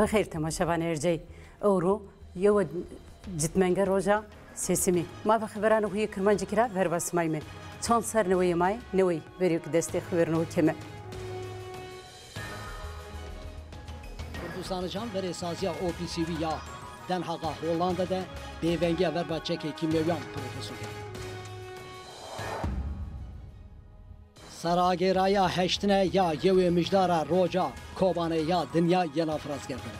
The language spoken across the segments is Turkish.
بخیر تماشاوان ارجی اورو یو جتمنگه روژا سیسمی ما به خبران هوی کرمانجی کرا ور بسمای من چند سر نوی مای نوی بریو که دستی خبرنو کمه Kurdistancan ve esasiya OPCV ya Den Haag'a Hollanda'da beyvengiye ver bahçeki kimyeviyan profesörü. Sarageraya heştine ya yevi müjdara roca kobane ya dünya yena fraz kerdine.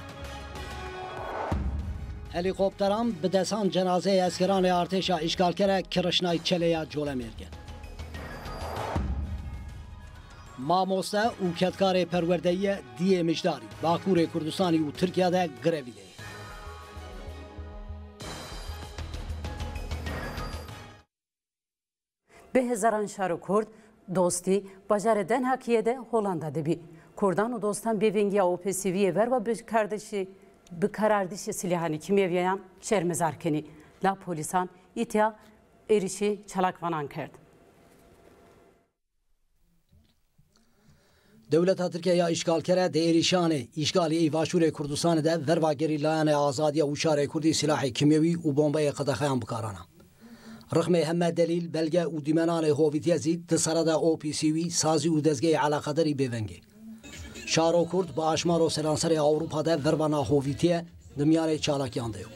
Helikopteran bi desan cenaze eskeran arteşa işgal kere kirişnay çeleya cole merge. Mamoste û ketkarê perwerdeyî diyê mijdarî Bakurê Kurdistanê û Tirkiyeyê grevî ye. به هزاران شهر و کرد dosti bacareden hakiyede Hollanda bi. Kurdan o dostan bevengiya o pesiviye ver ve bir kardeşi bir karardışı silahını hani kimyeviyen şermez arkeni. La polisan itya erişi çalakvanan kerdi. Devleta Türkiye'ye işgalkere değerişane, işgali İvaşure Kurdistan'ı da verva gerilayane azadiye uçare Kurdi silahı kimyevi u bombaya kadakayan bu karana. رغم همه دلیل بلگه او دیمنان هوویتی زید تسرد او پی سی وی سازی و دزگه داری بیونگی شارو کرد با اشمار و سرانسر اوروپا ده وربانا هوویتی دمیار چالاکیان دیو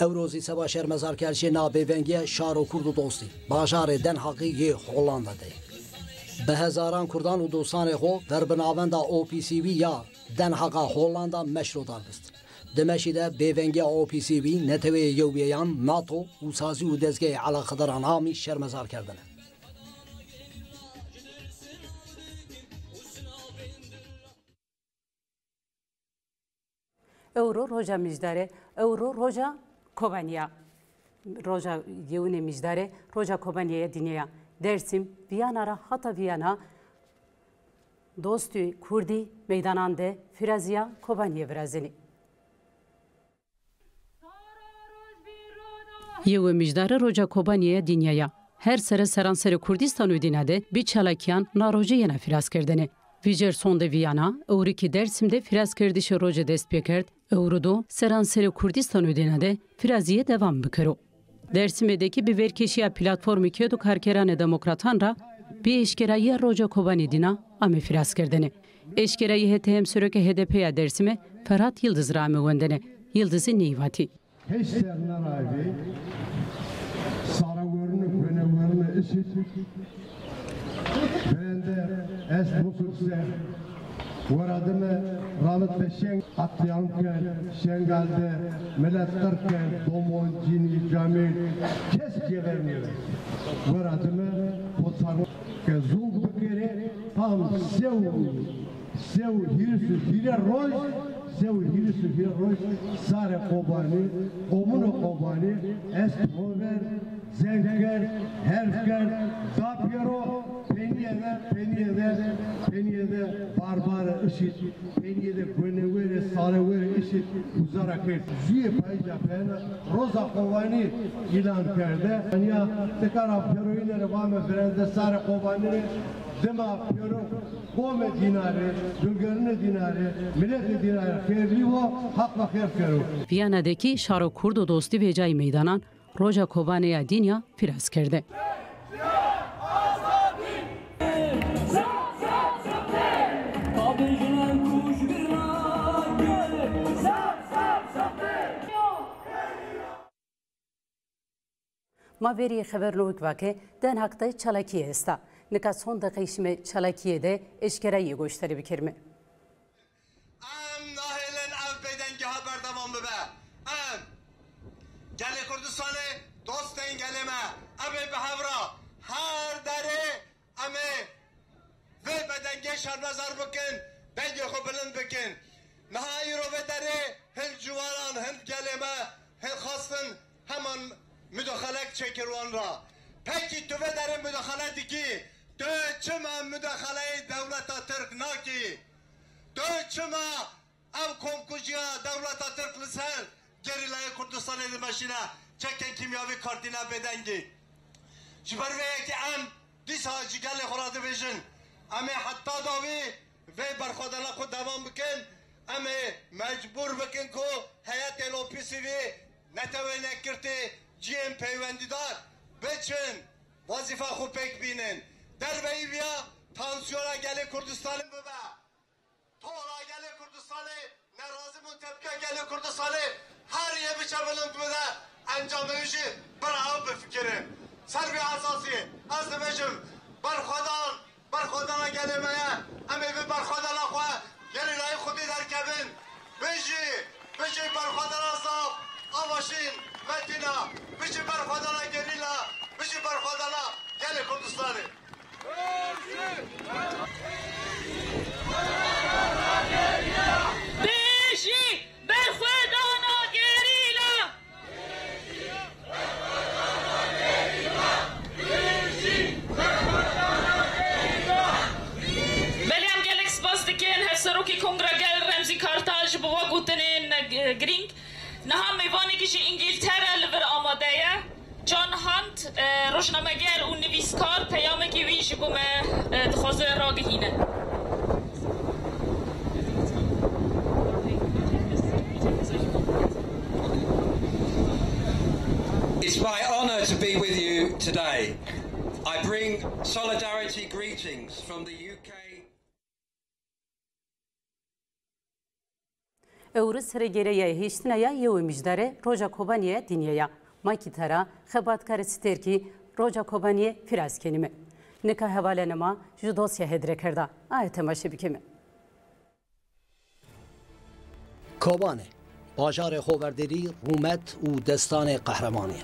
او. روزی سبا شرمزار مزار نا شارو کرد و دوستی. باجار دن حقی یه هولاندا ده. به هزاران کردان و دوستان خو در بناوند او پی سی وی یا دن حقا هولاندا مشروع دار ده بیونگی OPCV نتوی یوبیان ناتو و سازی و دزگه علاقه داران هامی شرمزار کردنه. Euro roja mijdare, euro roja Kobanya. Roja yevne mijdare, roja Kobanya'ya dinleya. Dersim, Viyana'ra hata Viyana, dostu Kurdi meydanande Firaziya Kobanya Brazili. Her sere seranseri Kurdistan ödinade bir çalakiyan naroje yena firas kerdene. Vijer sonde Viyana, Evriki Dersim'de firas kerdişe roje dest pekerd, Evrudo seranseri Kurdistan ödinade firaziye devam bikero. Dersim'deki bir verkeşiya platformu kiyodu karkerane demokratan ra bir eşkerayı roja kobani dina ame firas kerdene. Eşkerayı hetem süreke HDP'ya Dersim'e Ferhat Yıldız rame göndene. Yıldız'ı neyvati. Heşterler abi. Sara görünü, köne görünü işit. Ben de es musulse Varadımı rahmet beşen atlayanken, şengalde, meletlerken, domon, cini, camil, kes gevermiyor. Varadımı potarı ke zul bükere tam sev, sev hirsu, hire roş, sev hirsu, hire roş, sare kobani, omunu kobani, es hover, zenker, herker, dapyero, peniyede, peniyede, peniyede, barbara gönevere, kert. Jiye payca pena, roza kovani ilan kerde. Ya tekara peroinere vame frende, sare kovani Dema piyoro, kome dinare, dülgerine dinare, millete dinare, khirli o, hak ve khair kero. Viyana'daki Şaro Kurdo dosti ve cay meydanan roja Kobanya'ya dinya firas kerde. ما بری خبر نوک واکه دن حقta چalakiye است. نکات son دقیقه چalakiye de eşkerayı gösteri bikirme. ام ناهلن او بدنگه ها بردوام ببه ام گل کردستان دوستین گله ما امه به هورا هر دره امه و بدنگه شر نظر بکن بگه خو بلند بکن نهایی رو به دره هل جوانان هل گله ما هل خواستن همان müdahale çekir onlara. Peki tüvedere müdahale diki, döçüme müdahaleyi devlete Türk naki, döçüme ev komkucuya devlete Türk lisel, gerileyi Kurdistan edilmeşine, çeken kimyavi kardine bedengi. Jiber ve ki em, disa cigeli horadı bejin, emi hatta davi ve berkodana ku devam bikin, emi mecbur bikin ku hayat elopisi vi, netevene kirti, هەیەتێ لۆپیسیوی نەتەوەی نەکردی جێم پەیوەندیدار بچن وەزیفا خو پێک بینن دەربەی بیا تانسیۆنا گەلی کوردستانم ببە تۆڵا گەلی کوردستانی نەڕازمون تەبکە گەلی کوردستانی هەر یە بچە بلند بدە ئەنجامەویشی بەرهاو بفکرن سەربی ئاساسی ئەس دەبێژم بەرخۆدان بەرخۆدانە گەلێمەیە ئەمێ بێ بەرخۆدانە خۆ گەلی لای خودی دەرکەبن بژی بژی بەرخۆدانە ساف ئاواشین metina, biçim berfadana gelila, biçim berfadana gelin Kurdistan'ı. Beşi berfadana gelila. Belem gelek spaz diken hef saruki kongra gel Remzi Kartaj bu vagutenin e, gring. نها میوانی کشی انگلتر لبر آماده یه جان هانت روشنامگر و نویسکار پیامه که ویش بومه خوزه را گهینه It's my honor to be with you today. I bring solidarity greetings from the UK. Euro sergereya heştinaya yevmişdare roja kobaniye dinyeya. Makitara xebatkar sterki roja kobaniye firas kelime. Nika havalenema ju dosya hedre kerda. Ayetema şebikemi. Kobane bajarê hoverderî, rûmet û destanê qehremanî.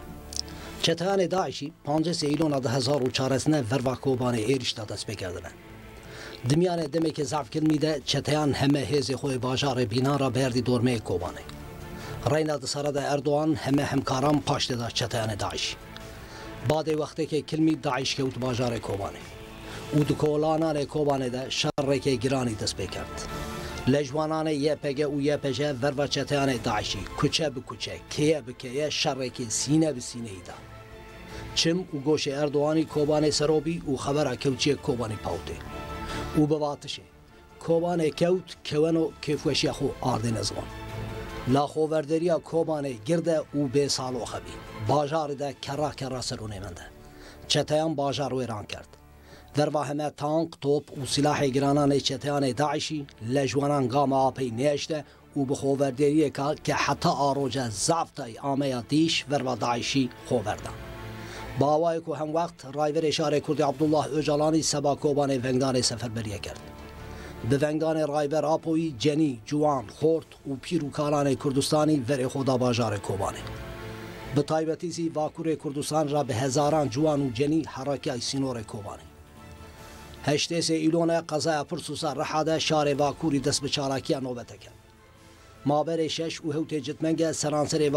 Çeteyanê Daişî, pancê sêîlona 2014 ne verva Kobanê êriş da dest. دمیان دمی که زعف کرد میده چتیان همه هیز خوی باجار بینان را بردی دورمه کوبانه. رینا دسارا ده اردوان همه همکاران پاشت ده چتیان داعش. بعد وقتی که کلمی داعش اوت باجار کوبانه. او دکولانان کوبانه ده شر که گرانی دست بکرد. لجوانان یه پگه او یه پجه ور و چتیان داعشی. کچه بکچه کیه بکیه شر که سینه بسینه ایدا. چم او گوش اردوانی کوبانه سروبی او خبر کوچی کوبانه پاوته. و بواتشه کوبانه کوت کوانو کفوشی خو آرده نزوان لا خو وردریا کوبانه گرده و به سالو خبی باجار ده کرا کرا سرونه منده چتیان باجار ویران کرد. در واهمه تانک توپ و سلاح گرانان چتیان داعشی لجوانان گام آپی نیشته و به خووردریه که حتی آروجه زفتای آمه دیش ور و داعشی خووردن باوایەک و هەم وەخت ڕایڤێ شارێ کوردی عبدوڵله ئۆژەڵانی سەبا کۆبانەی ڤنگدانی سەفەربەریە کرد. بڤنگانی ڕایبەر ئاپۆی جەنی جوان خۆرت و پیر و کارانەی کوردستانی vەرێ خۆدا باژارێ کۆبانێ. بە تایبەتیزی ڤاکوورێ کوردستان را بە هەزاران جوان و جەنی حڕەکای سینۆڕێ کۆبانێ. هەشتێسێ ئیلۆنە قەزای پرسوسا ڕەحادە شارێ باکووری دەست بە چالاکیان نۆبەتەکە. مابەرێ شەش و هەوتێ جتمەنگە سەرانسەرێ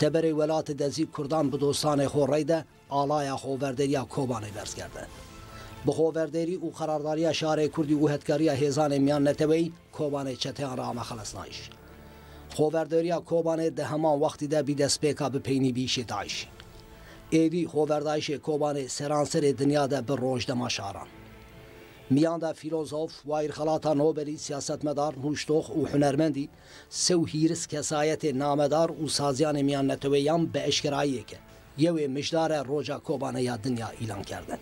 تبری ولات دزی کردان به دوستان خو ریده آلای خوبردری کوبانی برز کرده به خوبردری او قرارداری شهر کردی او هدکاری هیزان میان نتوی کوبانه چتیان را مخلص نایش خوبرداری کوبانه ده همان وقتی ده بی دست پیکا به پینی بیشی دایش ایوی خوبردایش کوبانه سرانسر دنیا ده بر روش دما شاران میاندا فیلۆزۆف وایر خەڵاتە نۆبەری سیاستمەدار هوشتۆخ و هوەرمەندی سەو هیرس کەسایەتێ نامەدار و سازیانی میان نەتەوەیان بە ئەشکراییەکە یەوێ مشدارە ڕۆژە کۆبانە یا دنیا ئیلان کردن.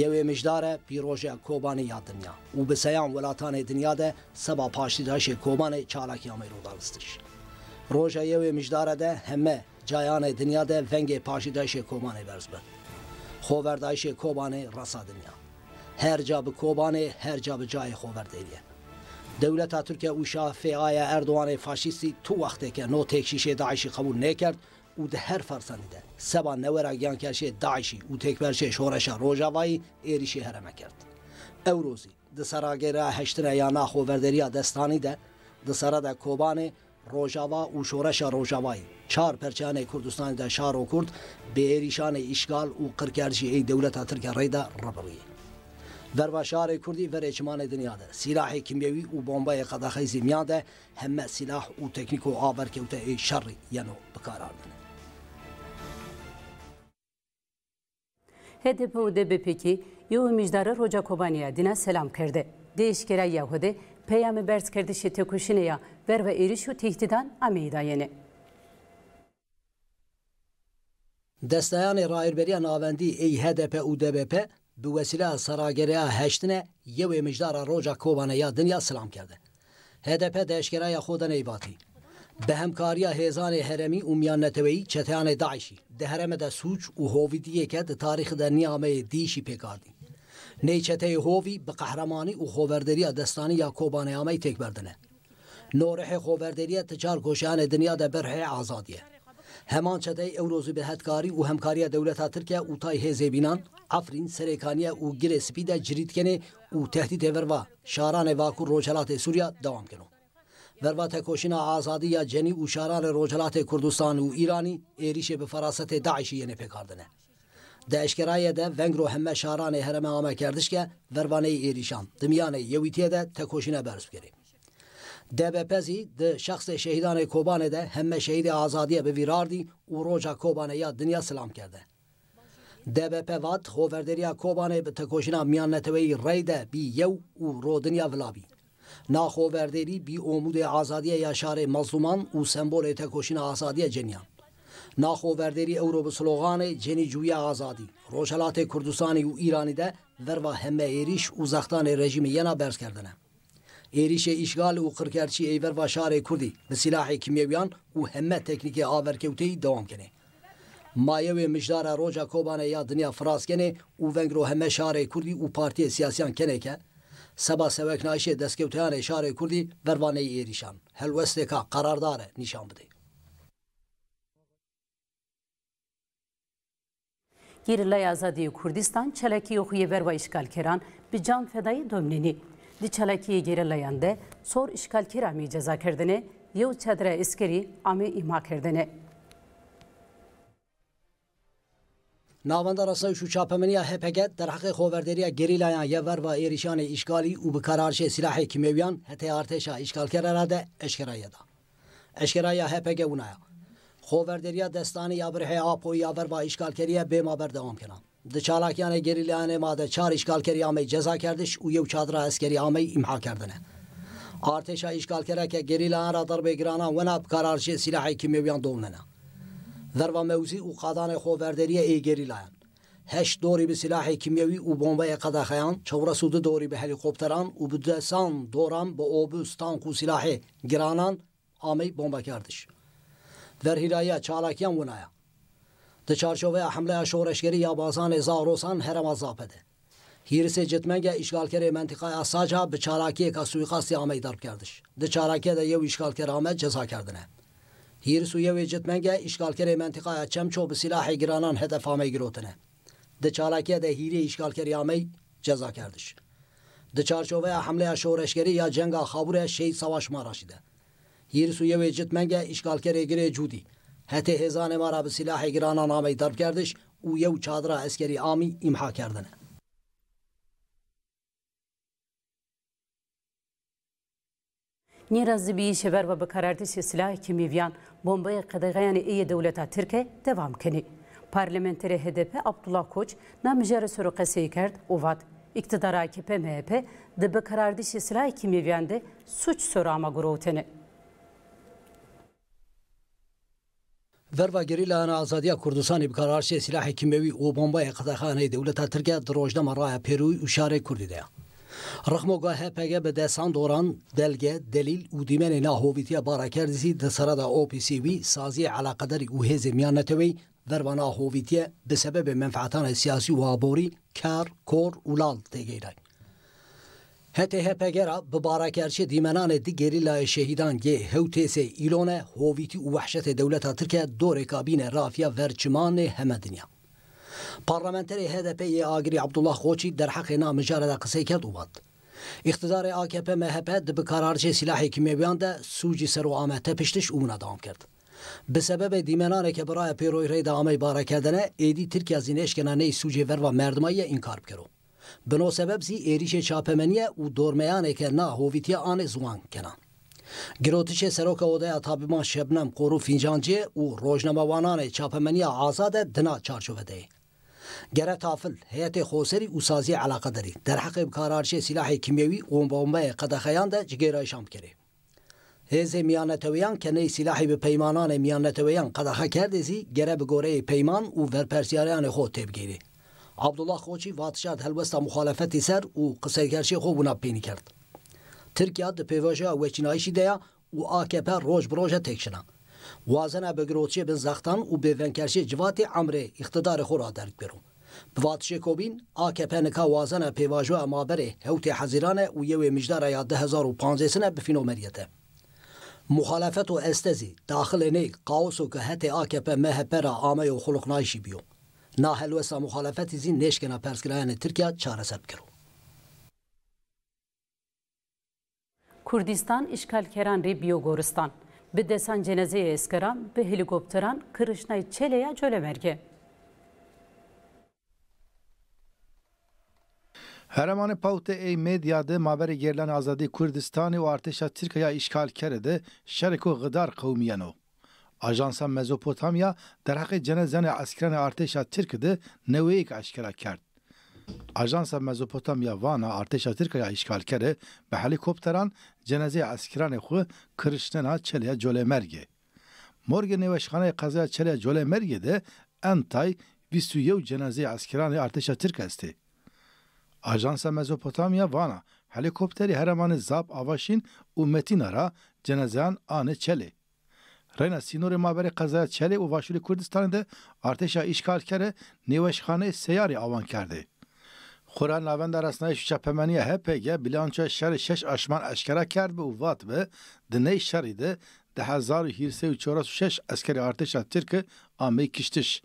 یەوێ مشدارە پیرۆژە کۆبانی یا دنیا و بسەیان وڵاتانی دنیادا سەبا پاشتیداشێ کۆبانێ چالاکی ئەمەیرۆداستش. ڕۆژە یەوێ مشدارەدە هەمە جایانە دنیادا vengê paşîdaşê kobanê berz bin. هر جا به کوبانه هر جا به جای خو بردیه دولت ترکیه و شافه آیا اردوان فاشیستی تو وقتی که نو تکشیش داعشی قبول نکرد او ده هر فرسندیده سبا نورا گیان کرشه داعشی و تکبرشه شورشا روژاوایی ایریشی هرمه کرد او روزی ده سراغیره هشتنه یا ناخو بردریا دستانی ده ده سره ده کوبانه روژاوا و شورش روژاوایی چار پرچانه کردستان ده شار و کرد به ایریشان اشغال و قرکرشی ای دولت ترکیه ریده ربریه rebirî. Verva şarê Kurdî verê çimanê dinya de silahê kimyewî û bombayê qedexey zîmiyan de hemme silah û teknîk û aberkewte ê şerrî yeno bikaradin. HDP û DBP'kî yew mijdara roca Kobaniya dîna selam kirdi. değişkere Yahudi peyami berz kerdişi tekuşine ya ver ve erişu tehdidan ameyda yeni. Desteyanê Rahirberiya Navendî ê HDP û DBP به وسیله سراغری هشت نه یه ویمجدار روزا کوبانه یا دنیا سلام کرده. هدف دشکرای خود نیباتی. به همکاری هزاره هرمی امیان نتایج چتیان داعشی. دهرم دستوج او هویتی که در تاریخ دنیامه دیشی پیگاری. نه چتی هوی با قهرمانی او خبردری دستانی یا کوبانه آمی نوره نورح خبردری تجارگوشان دنیا دبره عزادیه. Heman çetey Ewrozî bi hetkarî û hemkariya dewleta Tirkiye û tay hêzê bînan, Efrîn, Serêkaniye û girê spî de cirîtkenê û tehdîtê verva şaranê Vakur Rojelatê Sûriya dewam kirin. Verva tekoşîna azadî ya cenî û şaranê Rojelatê Kurdistan û Îranî êrişê bi ferasetê Daişî yên pêkardine. Di eşkerayê de vengro heme şaranê hereme amekerdişke vervaneyê êrîşan, dimiyanê yewîtiye de tekoşîne berz bikirê. DBP zî di şexsê şehîdanê Kobanê de heme şehîdê azadiye bi vîrardî û roja Kobanê ya dinya silam kerde. DBP vat xweverderiya Kobanê bi tekoşîna miyan neteweyî rey de bî yew û rodinya vilavî. Naxweverderî bî omûdê azadiye ya şarê mazluman û sembolê tekoşîna azadiye ceniyan. Naxweverderî Ewro bi sloganê cenî cûya azadî. Rojelatê Kurdistanê û Îranî de verva heme êrîş û zextanê rejimê yena berz kerdine. Êrişê îşgal û qirkerçî êverva şarê Kurdî bi silahê kimyewiyan û heme teknîkê averkewteyî dewam kene. Mayewê mijdara roja Kobanê ya dinya firaskenê û vengro heme şarê Kurdî û partiyê siyasiyan keneke, seba seveknaşê destkewteyanê şarê Kurdî vervaneyî êrîşan. Helwesteka qarardar e nîşan bide. Gerilla Azadi Kurdistan çeleki yoxuye verva işgal keran bi can fedayı domneni. Di çeleki gerillayan de sor işgal kerami ceza kerdine yew çadra eskeri amê îma kerdine. Navenda Rasayî û çapemeniya HPG derheqê xweverderiya gerîlayan ye verva êrîşanê îşgalî û bi kararşê silahê kimyewiyan hete artêşa îşgalkerera de eşkeraya da. Eşkeraya HPG wînaya. Xweverderiya destanî ya birhê Apoyî ya verva îşgalkeriye bêma berdewam kirin. Di çalakiyanê gerîlayanê ma de çar îşgalkerî amê ceza kerdiş û yew çadra eskerî amê îmha kerdine. Artêşa îşgalkereke gerîlayan ra derbê girana wena bi kararşê silahê kimyewiyan domnene. Verva mewzî û qadanê xweverderiye ê gerîlayan. Heşt dorî bi silahê kimyewî û bombeyê qedexeyan, çewre sûdî dorî bi helîkopteran û bi desan doran bi obûs tank û silahê giranan amê bomba kerdiş. Di çarşoveya hemleya şoreşgerî ya bazanê Zarosan herema zapede. Hîrisê citmenge îşgalkerê mentıqaya Saca bi çalakiyeka suîqastê amê darb kerdiş. Di çalakiye de yew îşgalker ame ceza kerdine. Hîrs û yewê citmenge îşgalkerê mentıqaya Çemço bi silahê giranan hedef amê girotine. Di çalakiye de hîrê îşgalkerî amê ceza kerdiş. Di çarşoveya hemleya şoreşgerî ya cenga xaburê şehîd savaş maraşîde. Hîrs û yewê citmenge îşgalkerê girê Cudî. Hete hêzanê mara bi silahê giranan amê darb kerdiş û yew çadra eskerî amî îmha kerdine. Nîra zibî şever ve bi karartişê silahê kimyeviyan bombaya qedexeyanê êyê dewleta Tirkiye devam kenî. Parlamenterê HDP Abdullah Koç namijara soroqeseyê kerd û vat iktidara AKP MHP di bi karartişê silahê kimyeviyan de suç sorama gurovtene. Verva gerîlayana azadiya Kurdistanê bi kararşê silahê kimyewî û bombaya qedexanê dewleta Tirkiye di rojdema raya Pêrûyî û şarê Kurdî de ye. Rexmoga HPG bi desan doran delge delîl û dîmenê nahovîtiya barakerdîsî di serada OPCV saziyê elaqedarî û hêzê miyan netewê verva nahovîtiye bi sebebê menfeetanê siyasî û aborî kar kor û lal têgêray. Hete HPGera bi barakerçê dîmenanê di gerîlayê şehîdan gê hewtêsê îlone hovîtî û wehşetê dewleta Tirkiye dorêka bîne rafiya verçimanê heme dinya. Parlamenterê HDP'ye agirî Abdullah Xoçî derheqê namijara de qisey kerd û vat. İktidarê AKP MHP di bi kararçê silahê kimyeviyan de sûcî ser û ame tepiştiş û wina dewam kerd. Bi sebebê dîmenaneke biraya pêroyî rê de amey barakerdine êdî Tirkiya zîneşkena ney sûcê verva merdimayê inkar bikiro. Bino sebeb zî êrişê çapemeniye û dormeyaneke na hovîtiya anê ziwan kenan. Girotişê seroka odeya tabîman Şebnem Qoru Fincancê û rojnamawananê çapemeniya azad e dina çarçovedeyê. گره تافل هیئت خوسری و سازی علاقه داری در حق بکارارشی سلاح کیمیوی و بمبای قدخیان ده جگیرای شام کرده هێزێ میانەتەوەیان کە نەی سیلاحی بە پەیمانانە میانەتەوەیان قەدەخە کردێزی گەرە بە گۆرەی پەیمان و ڤەرپەرسیاریانە خۆ تێبگیری عبدالله خوچی واتشاد هلوستا مخالفتی سر و قسرگرشی خوب بنابینی کرد. ترکیه د پیواژا وچینایشی دیا او AKP روش بروژه تکشنا وازنه بگروچی بن زختان او بیونکرشی جواتی عمره اقتدار خورا درک برو. بواتشی کوبین AKP نکا وازنه پیواژا مابره هوت حزیرانه و یوی مجدار یا 2015 سنه بفینومریته مخالفت و استزی داخل نی قاوسو که هت AKP مهپر آمه و خلقنایشی بیو. Biyo. Na helwesa muhalefetî zî nêşkena perskirayanê Tirkiya çareser bikiro. Kurdistan işgalkeran rê Biyogoristan bi desan cenezeyê eskeran bi helikopteran kirişnayê çeleya Colemerge. Heremane pawte ê medya de maberê Gerlan Azadî Kurdistanê û artêşa Tirkiya îşgalkerê de şerek û xidar qewmiyeno. Ajansa Mezopotamya derheqê cenezanê eskeranê artêşa Tirk de neweyek eşkera kerd. Ajansa Mezopotamya Vana artêşa Tirkiya îşgalkerê bi helîkopteran cenezeyê eskeranê xwe kiriştena çeleya Colemergê. Morgê nêweşxaneyê qezaya çeleya Colemergê de entay bîst û yew cenezeyê eskeranê artêşa Tirk estê. Ajansa Mezopotamya Vana helikopterî heremanê Zap Avaşîn û Metina ra cenezeyan anê çelê. Reyna sînorê maberê qezaya çelê û Başûrê Kurdistanê de artêşa îşgalkerê nêweşxaneyê seyarê avan kerdê. Xura navenda rasnayê şûçapemeniya HPG bilançoya şerê şeş aşman eşkera kerbe û vat be di ney şerî de û hîrsê û çoras şeş eskerê artêşa Tirkê amê kiştiş.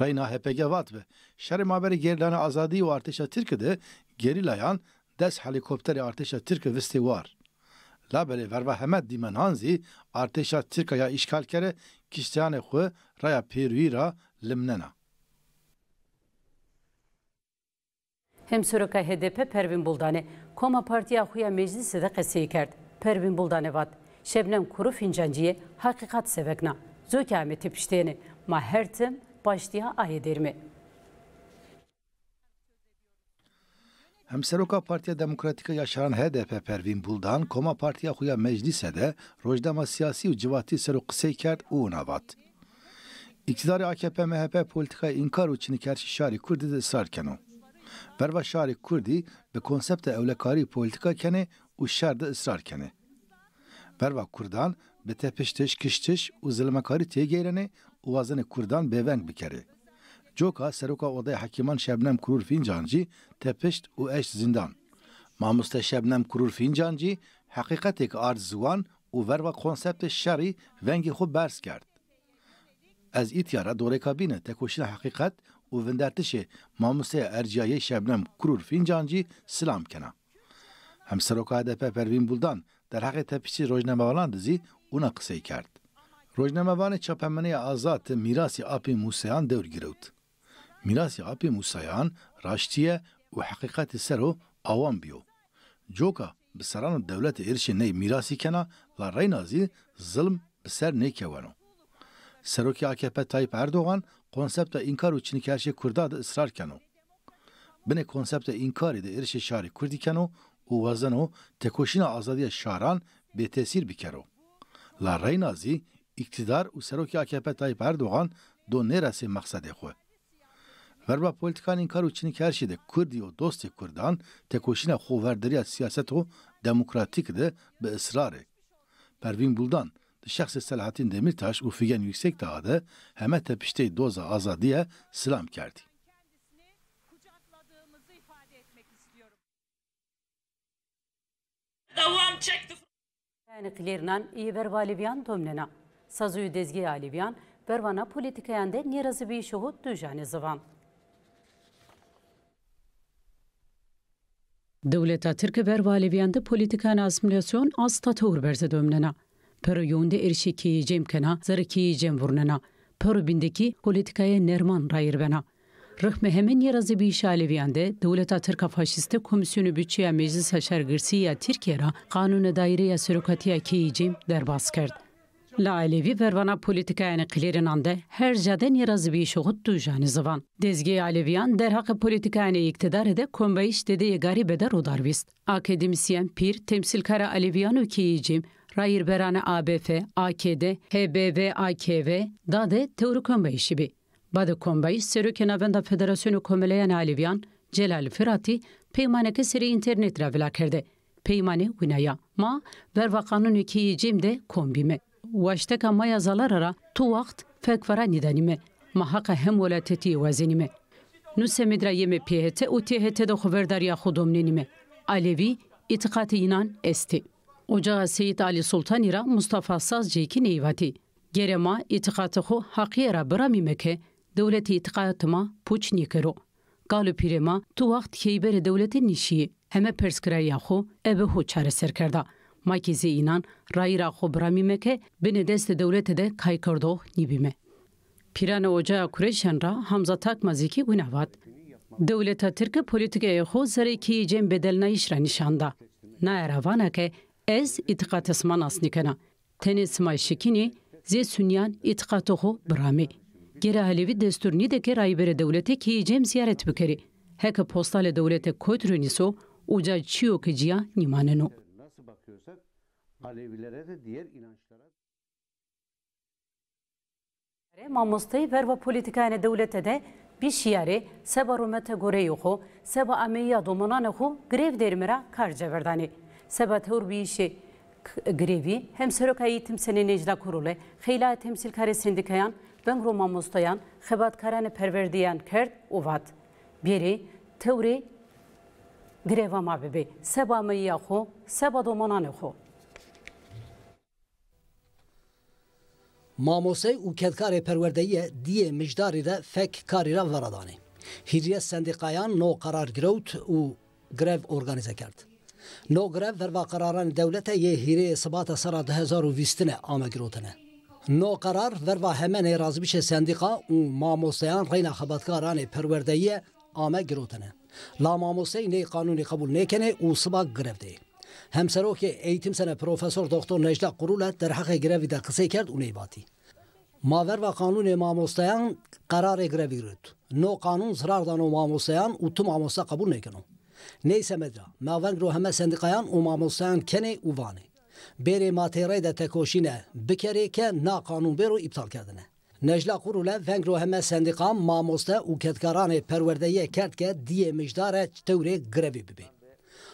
Reyna HPG vat be. Şerê maberê Gerlana Azadî û artêşa Tirkê de gerîlayan dest helîkopterê artêşa Tirkê vistê war. Labelê verva hemed dîmen hanzî artêşa Tirkaya îşgalkere kiştiyanê xwe raya pêrûyî ra limnena. Hemsoroka HDP Pervin Buldanê Koma Partiya xuya meclisê de qeseyê kerd. Pervin Buldanê vat Şebnem Kuru Fincanciyê haqiqat sevekna. Ahmetê piştêne ma her tim baştiya ayê Hemseroka Partiya Demokratîka Yaşaran HDP Pervîn Buldan, Koma Partiya xuya meclise de rojdema siyasî û civatî ser û qisey kerd û navat. İktidarê AKP MHP politikayê inkar û çinikerşî şarî Kurdî de ısrar keno. Berva şarî Kurdî bi konsepta ewlekarî politika kene de ısrar kene. Berva Kurdan bi tepiştiş, kiştiş û zilmekarî têgerene û wazenê Kurdan bêveng bikere. جوکا سروکا اوده حکیمان شبنم کرور فینجانجی تپشت او اش زندان. ماموست شبنم کرور فینجانجی حقیقت اک آر زوان او ور و کونسپت شری ونگی خوب برس کرد. از ایتیارا دوره کابینه تکوشین حقیقت او وندرتش ماموست ارجای شبنم کرور فینجانجی سلام کنه. هم سروکا ده پر پروین بولدان در حق تپشی روشنموالان دزی اونا قصه کرد. روزنامه‌وان چاپمنه آزاد میراسی آپی موسیان دور گرفت. Mirasî apê Musayan raştiye û heqîqetê ser û awan biyo. Joka bi serana dewletê ney mirasî kena la reyna zî zilm bi ser nêkeweno. Serokê AKP Tayyip Erdoğan konsepta inkar û çinikerşê Kurda de ısrar keno. Binê konsepta inkarê de êrişê şarê Kurdî keno û wezeno tekoşîna azadiya şaran bêtesîr bikero. La reyna iktidar û serokê AKP Tayyip Erdoğan do nêresê mexsedê xwe. Verba politikan inkar û çinikerşê de Kurdî û dostê Kurdan tekoşîna xweverdariya siyaset û demokratîk de bi ısrarê. Pervîn Buldan di şexsê Selahattin Demirtaş û Figen Yüksekdağ de heme tepiştê doza azadiye silam kerdî. Devam çekti. Yani klirnan iyi berva Livyan domnena. Sazuyu dezgi Alivyan, bervana politikayan de nirazı bir şohut düjani zıvan. Devleta Türkiye berva Livyan de politikan asimilasyon az tatavur berze domnena. Pero yonde erişi ki cem kena, zarı ki cem vurnena. Pero bindeki politikaya nerman rayır bena. Rıhme hemen yarazı bir iş aleviyande, Devleta Türka Faşiste Komisyonu Bütçeya Meclis Haşar Gırsiya Türkiye'ra kanuna daireye sürükatiya ki cem derbas kerd. Lalevi pervana politikayani qilerinande her jade nirazi bi şoğut dujani zıvan. Dezgi Aleviyan derhaqı politikayani iktidar ede konveyiş dedeye garibede rodarvist. Akademisyen Pir temsilkara Aleviyanu kiyicim Rayirberane ABF, AKD, HBV, AKV, dade teori konveyişi bi. Badı konveyiş serü kenavenda federasyonu komeleyen Aleviyan, Celal Firati, peymaneke seri internet ravila kerde. Peymane winaya ma berva kanun ki cimde kombime. vaşteka maya zalarara tu vaxt fek vara nidanime. Mahaka hem velateti vazenime. Nü semidra yeme piyete u tiyete de xuberdariya xudomnenime. Alevi itikati inan esti. Ocağa Seyit Ali Sultan ira Mustafa Sazciki neyvati. Gerema itikatı xu haqiyera biramimeke devleti itikatıma puç nikero. Galu pirema tu vaxt heybere devleti nişiyi. همه پرسکرای خو ابه هو چاره سر کرده Makizi inan rayira xo birami meke bine dest devlete de kaykardo nibime. Pirane ocağı Kureşen ra Hamza Takmaziki günavat. Devleta Türk politikaya xo zereki cem bedelnayış ra nişanda. Na eravana ke ez itiqat esman asnikena. Tenê simay şikini zê sunyan itiqatı xo birame. Gera helevî destur nîdeke rayberê dewletê kî cem ziyaret bikerî. Heke postalê dewletê koytrûnîso uca çiyokê ciya nîmaneno. Bakıyorsak Alevilere de diğer inançlara Mamostayı verva politikayene devlete de bir şiyari seba rumete gore yuxu, seba ameya domanan xu grev dermira karceverdani. Seba tevr bir işi grevi hem seroka eğitim sene necla kurule, xeyla temsil kare sindikayan, ben Roma xebat karane perverdiyan kert uvat. Biri tevri direva ma bibe seba me ya xo seba domanan xo Mamose û kedkarê perwerdeyê diyê mijdarê de fek karî ra veradanê. Hîriye sendîqayan no karargirewt û grev organize kerd. No grev verva kararan devlete yê hîrê sibata sera 2020 ne amegirotine. No karar verva hemen razibişe sendîqa û mamoseyan reyna xebatkaranê perwerdeyê ame girotine. مامۆسەی نێ قانونی قبول نێکەنێ و سبا گرێڤدەیە Hemserokê eğitim sene Profesör Doktor Necla Qurulet derheqê grevî de qisey kerd û neybatî. Maverva qanûnê mamosteyan qerarê grevî girt. No qanûn zirar dano mamosteyan û tu mamoste qebûl nekino. Neyse medra, mavengro heme sendikayan û mamosteyan kenê û vanê. Berê matêrê de tekoşîne bikerê ke na qanûn bêro iptal Necla Qurule vengro heme sendikan mamoste û ketkaranê perwerdeyê kerd ke diyê mijdare tewrê grevî bibe.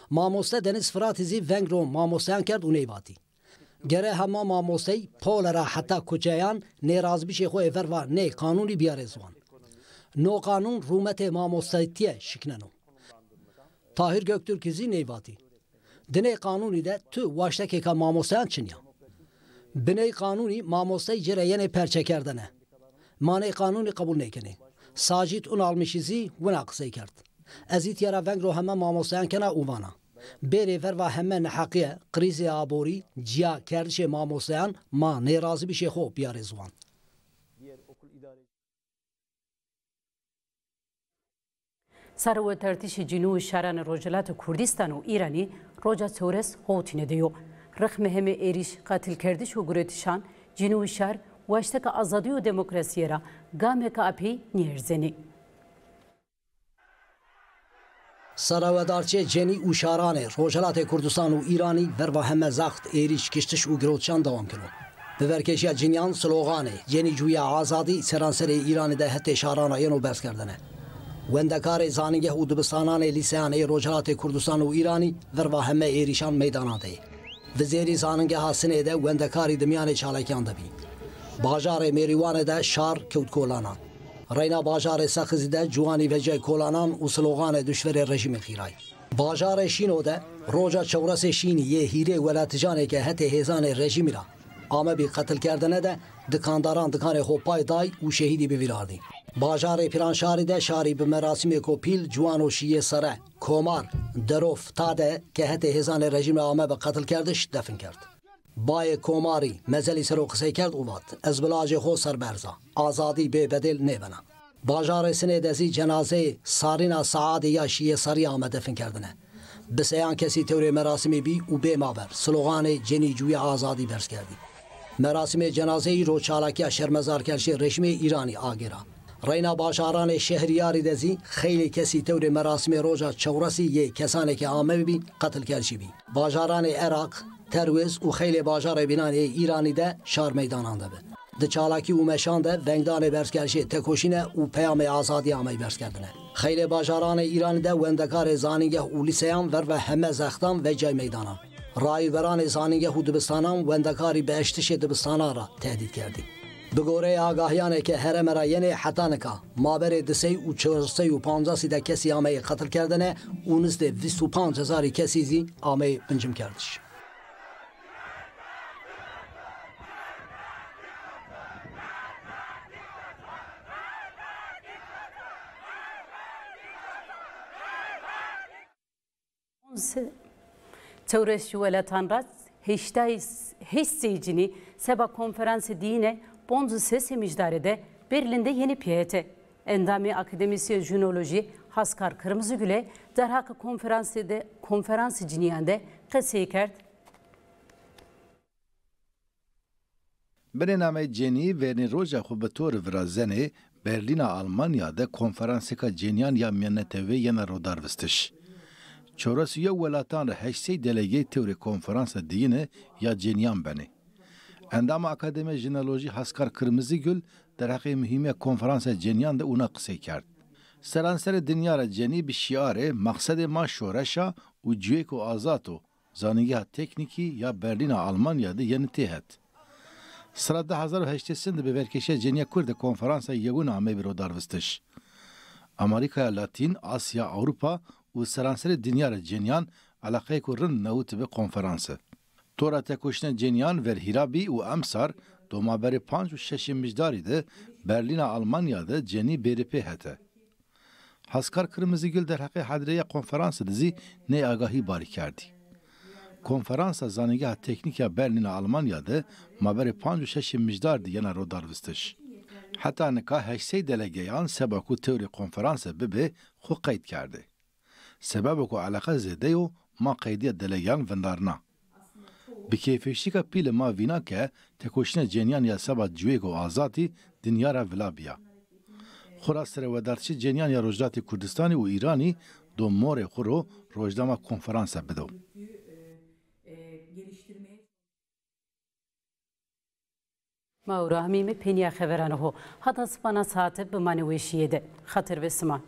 Mamoste Deniz Fratizî vengro mamosteyan kerd û neybatî. Gere hema mamostey polera heta kuçeyan nêrazbişê xwe êverva nê kanûnî biyarê ziwan. No kanûn rûmetê mamosteytiye şikneno. Tahir Göktürkizî neyvatî. Dinê kanûnî de tu waştekêka mamosteyan çinya. Binê kanûnî mamostey cire yenê perçekerdene. Manê kanûnî qebul nekenê. Sacît û almişîzî wina qisey kerd. Ez îtyara vengro heme mamosteyan kena ûvana. Berê verva heme neheqiye qrîzê aborî ciya kerdişê mamosteyan ma nêrazî bişê xwe biyarê ziwan. سر و ترتیش جنوب شهران روجلات کردستان و ایرانی روجا سورس هوتینه دیو رخم همه ایریش قتل کردش و گروتشان جنوب شهر واشتک آزادی و دموکراسی را گامه که اپی نیرزنی. Saravedarçê cenî û şaranê Rojelatê Kurdistan û Îranî verva heme zaxt êriş kiştiş û girotçan dewam kiro. Bi verkeşiya cinyan sloganê cenî cûya azadî seranserê Îranê de hetê şarana yên û bers kerdine. Wendekarê zanîngeh û dibistananê lîseyanê Rojelatê Kurdistan û Îranî verva heme êrîşan meydana deyê. Di zêrî zanîngeha sinê de wendekarî dimyanê çalekiyan debî. Bajarê Mêrîwanê de şar kewt kolanan. Reyna bajarê Sexizî de ciwanî vecey kolanan û sloganê duşverê rejimê xîray. Bajarê Şîno de roja çewresê Şînî yê hîrê welaticaneke hetê hêzanê rejimî ra Amebî qetilkerdine de dikandaran dikanê xopay day û şehîdî bivilardî. Bajarê Piranşarî de şarî bi merasimê kopîl ciwan û şiyê komar, derof ta de ke hetê hêzanê rejimê Amebe qetil kerdiş defin kerd. Bayê komarî mezelî ser û qisey kerd û vat ez bilajê xwe serberza azadî bê bedêl nêbena. Bajarê sinê dezî cenazeyê sarîna saadê ya şiyê sarî Ame defin kerdine. Biseyan kesî tewrê merasimê bî û bê maber sloganê cenî cûya azadî bers kerdî. Merasimê cenazeyî roçalakiya şermezarkerşê rejimê Îranî agera. Reyna bajaranê şehriyarî de zî xeylê kesî tewrê merasimê roja çewresî yê kesanekî amevî bî qetil jî bî. Bajaranê Eraq, Terwêz û xeylê bajarê Binanê Îranî de şar meydanan de bi. Di çalakî û meşan de vengdanê berskerşê tekoşîne û peyamê azadiya amê berskerdine. Xeylê bajaranê Îranî de wendekarê zanîngeh û lîseyan ver ve heme zextan ve cay meydanan. Rayîveranê zanîngeh û dibistanan wendekarî bi eştişê dibistana ra tehdît kerdî. Bi goreyê agahiyaneke heremera yenê hetanika maberê disey û çirsey û panzasî de kesî ameyê qetil kerdine û nızdê vîst û panc bincim kerdiş. Çevreş welatan rat heştay hesseycini seba konferansı dine bonzu sesi mijdarede Berlin'de yeni piyete. Endami Akademisi Jinoloji Haskar Kırmızıgül'e derhaka konferansı de konferansı ciniyende kısa kert. Bername Ceni ve Roja Xubetor Vrazene Berlina Almanya de konferansika Ceniyan ya Miyanete ve yena rodarvistiş. Ya welatan re heşsey delege teori konferansa diyine ya Ceniyan beni. Endama Akademi Jinoloji Haskar Kırmızıgül derhaqi mühime konferansa Ceniyan de una kısa kert. Seranser dünyara ceni bir şiare maksede ma şoreşa u cüek u azato zanıgiha tekniki ya Berlina Almanya'da yeni tehet. Sırada hazar heştesinde bir verkeşe ceniye kurde konferansa yegun ame bir odarvistiş. Amerika, Latin, Asya, Avrupa u seranser dünyara cenyan alakayı kurun navut ve konferansı. Tora tekoşne cenyan ver hirabi u emsar domaberi panç u şeşim mijdari de Berlina Almanya'da ceni beripi hete. Haskar Kırmızıgül derhaqi hadreye konferansı dizi ne agahi bari kerdi. Konferansa zanigah teknika Berlin'a Almanya'da maberi pancu şeşim mijdardi yena rodarvistiş. Hatta nika heşsey delegeyan sebaku teori konferansa bibe xu qeyd kerdi. sebebek û eleqe zêde û ma qeydiya delegiyan vindarna. Bi kêfêşîka pîlê ma vîna ke tekoşîna cêniyan ya seba civêk û azatî dinyara vilabiya. Xura serwedarçî cêniyan ya Rojdatê Kurdistanê û Îranî دو مور خورو روجدما کنفرانس بدو ماورا همیم پنیا خبرانه هو حتی سپانا ساعت بمانویشیه ده خطر بسما